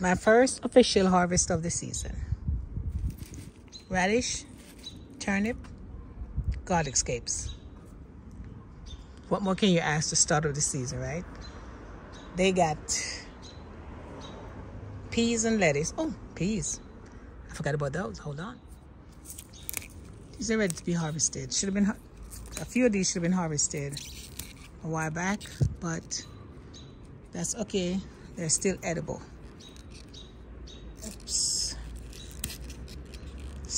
my first official harvest of the season. Radish, turnip, garlic scapes. What more can you ask to start of the season, right? They got peas and lettuce. Oh, peas. I forgot about those. Hold on. These are ready to be harvested. Should have been, a few of these should have been harvested a while back, but that's okay. They're still edible. Oops.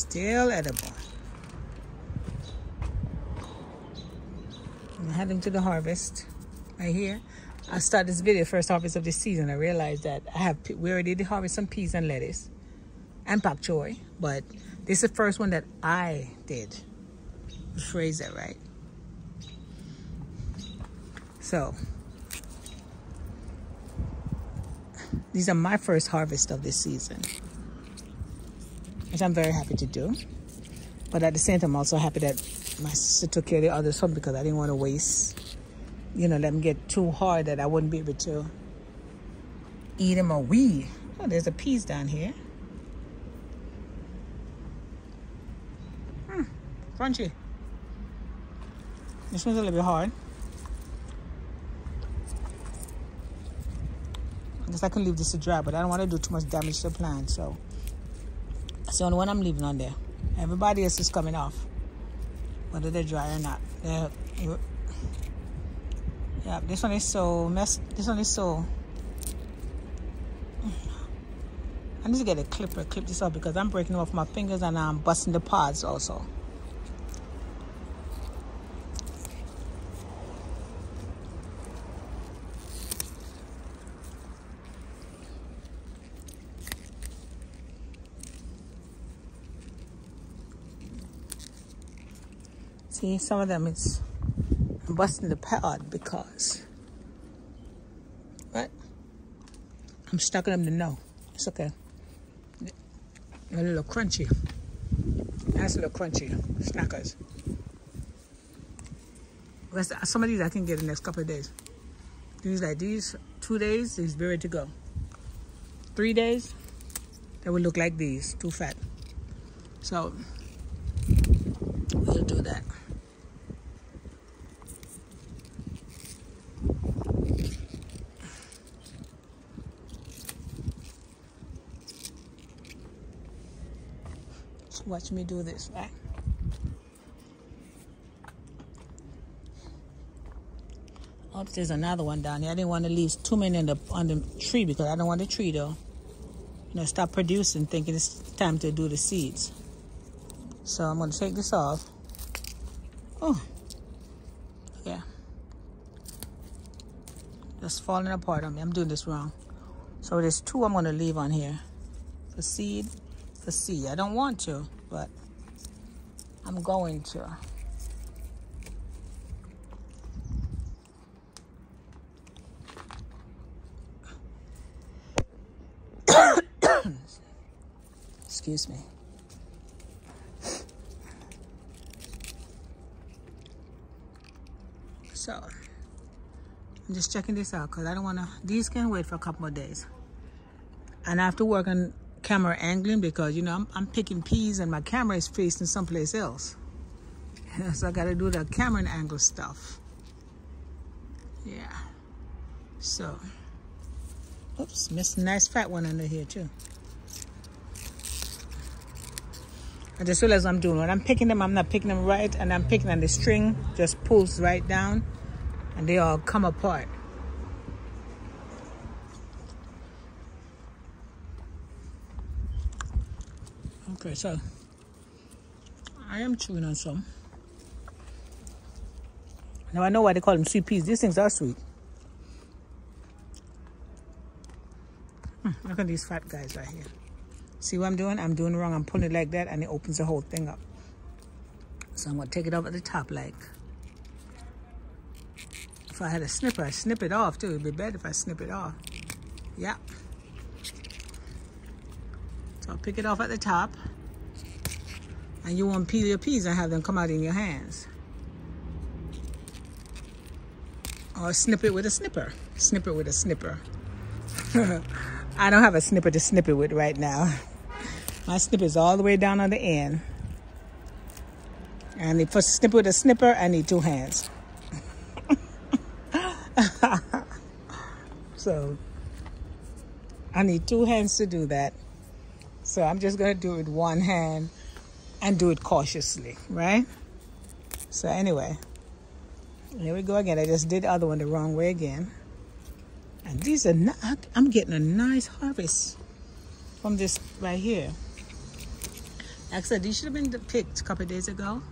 Still edible. I'm heading to the harvest right here. I start this video first harvest of the season. I realized that I have we already did harvest some peas and lettuce and pak choy, but this is the first one that I did. Phrase that right. So these are my first harvest of this season, which I'm very happy to do. But at the same time, I'm also happy that my sister took care of the other some because I didn't want to waste, you know, let them get too hard that I wouldn't be able to eat them or we. Oh, there's a piece down here. Hmm, crunchy. This one's a little bit hard. I guess I can leave this to dry, but I don't want to do too much damage to the plant, so that's the only one I'm leaving on there. Everybody else is coming off, whether they're dry or not. They're, yeah, this one is so mess. This one is so. I need to get a clipper, clip this off because I'm breaking off my fingers and I'm busting the pods also. See, some of them I'm busting the pod because what? I'm stuck in them to know. It's okay. A little crunchy. That's a little crunchy. Snackers. Some of these I can get in the next couple of days. These like these, two days, is ready to go. Three days, they will look like these, too fat. So, we'll do that. Watch me do this, right? Oh, there's another one down here. I didn't want to leave too many on the on the tree because I don't want the tree to, you know, stop producing, thinking it's time to do the seeds. So I'm going to take this off. Oh, yeah. Just falling apart on me. I'm doing this wrong. So there's two I'm going to leave on here. The seed, for seed. I don't want to but I'm going to. Excuse me. So, I'm just checking this out because I don't want to, these can wait for a couple more days. And I have to work on camera angling because, you know, I'm, I'm picking peas and my camera is facing someplace else. so I got to do the camera angle stuff. Yeah. So, oops, missed a nice fat one under here too. I just realized I'm doing when I'm picking them, I'm not picking them right, and I'm picking and the string just pulls right down, and they all come apart. Okay, so I am chewing on some. Now I know why they call them sweet peas. These things are sweet. Hmm, look at these fat guys right here. See what I'm doing? I'm doing wrong. I'm pulling it like that and it opens the whole thing up. So I'm gonna take it off at the top like. If I had a snipper, I'd snip it off too. It'd be better if I snip it off. Yeah. So I'll pick it off at the top. And you want to peel your peas and have them come out in your hands. Or snip it with a snipper. Snip it with a snipper. I don't have a snipper to snip it with right now. My snipper is all the way down on the end. And for snip with a snipper, I need two hands. so I need two hands to do that. So I'm just gonna do it with one hand and do it cautiously, right? So anyway, here we go again. I just did the other one the wrong way again. And these are not, I'm getting a nice harvest from this right here. Like I said, these should have been picked a couple days ago,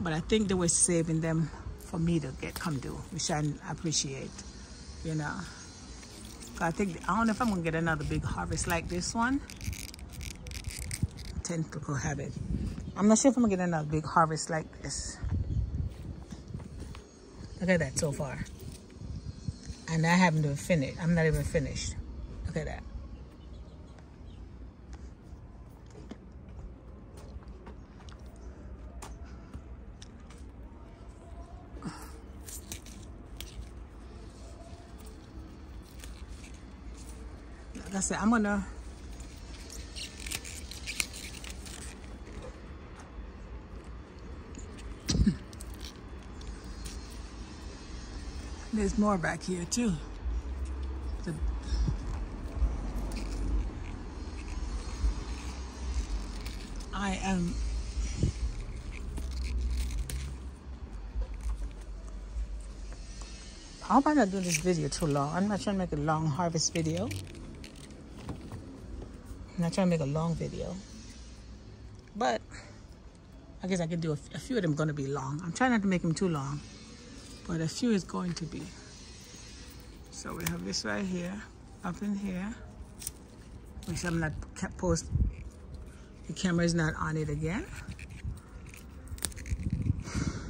but I think they were saving them for me to get come do, which I appreciate, you know. I think, I don't know if I'm gonna get another big harvest like this one. Tentacle habit. I'm not sure if I'm gonna get another big harvest like this. Look at that so far. And I haven't even finished. I'm not even finished. Look at that. Like I said, I'm gonna There's more back here too. The I am I hope I'm not doing this video too long. I'm not trying to make a long harvest video. I'm not trying to make a long video. But I guess I can do a, a few of them going to be long. I'm trying not to make them too long but a few is going to be. So we have this right here, up in here, which I'm not post. The camera is not on it again.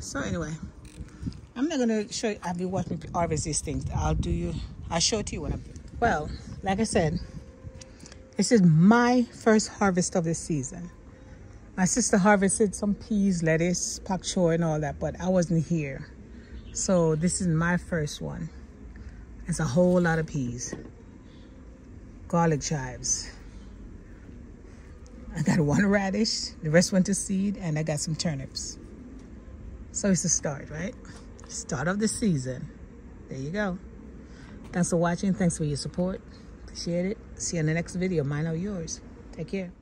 So anyway, I'm not gonna show you. I'll be watching harvest these things. I'll do you. I'll show it to you when I'm. Well, like I said, this is my first harvest of the season. My sister harvested some peas, lettuce, pak choi, and all that, but I wasn't here. So this is my first one. It's a whole lot of peas. Garlic chives. I got one radish, the rest went to seed, and I got some turnips. So it's a start, right? Start of the season. There you go. Thanks for watching. Thanks for your support. Appreciate it. See you in the next video. Mine or yours. Take care.